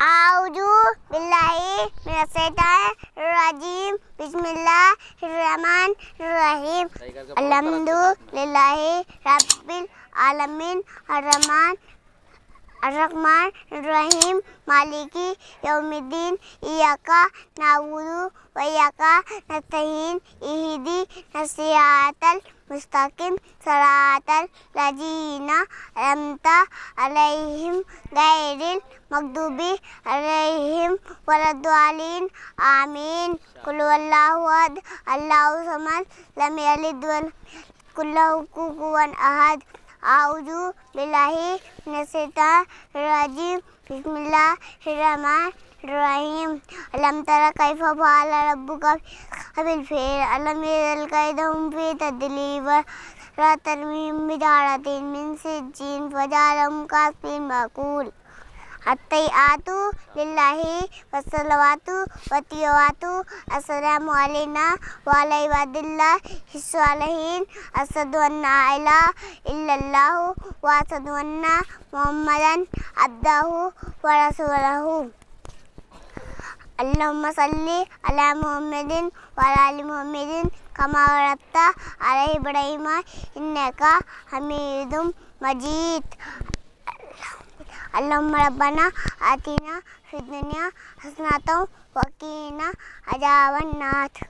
اعوذ باللہ من الشیطان الرجیم بسم اللہ الرحمن الرحیم۔ الحمد للہ رب العالمین الرحمن الرحمن الرحیم مالکی یوم الدین ایاکا نعبد و ایاکا نستعین اہدنا الصراط المستقیم، صراط الذین انعمت علیہم غیر المغضوب علیہم ولا الضالین، آمین. قل اللہ احد، اللہ الصمد، لم یلد ولم یولد قل له کفوا احد. اعوذ باللہ من الشیطان الرجیم، بسم اللہ الرحمن الرحیم۔ علم تر کیف فعل ربک بالفعل علم یجعل کیدہم فی تدلیل لا ترمیم بحجارۃ من سجیل فجعلہم کعصف مأکول التحیات للہ والصلوات والطیبات السلام علینا وعلی عباد اللہ الصالحین اشہد ان لا الہ الا اللہ واشہد ان محمدا عبدہ ورسولہ اللہم صلی علی محمد وعلی آل محمد کما بارکت علی ابراہیم انک حمید مجید اللہم ربنا آتنا فی الدنیا حسنۃ وقنا عذاب النار